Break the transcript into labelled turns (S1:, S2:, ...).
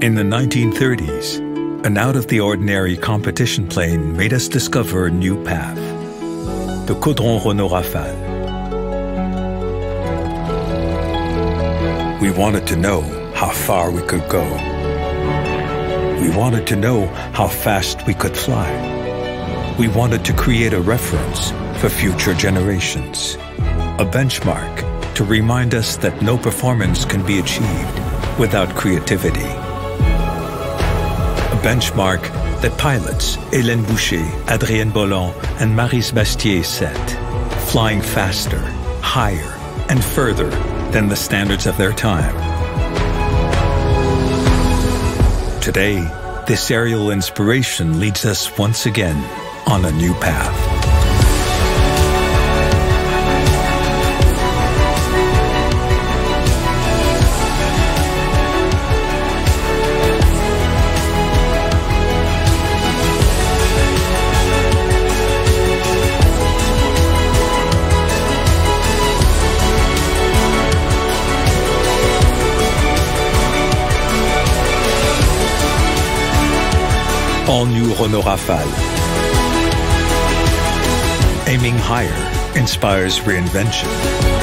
S1: In the 1930s, an out of the ordinary competition plane made us discover a new path the Caudron Renault Rafale. We wanted to know how far we could go. We wanted to know how fast we could fly. We wanted to create a reference for future generations, a benchmark to remind us that no performance can be achieved without creativity. Benchmark that pilots Hélène Boucher, Adrienne Bolland, and Maryse Bastié set, flying faster, higher, and further than the standards of their time. Today, this aerial inspiration leads us once again on a new path. All new Renault Rafale. Aiming higher inspires reinvention.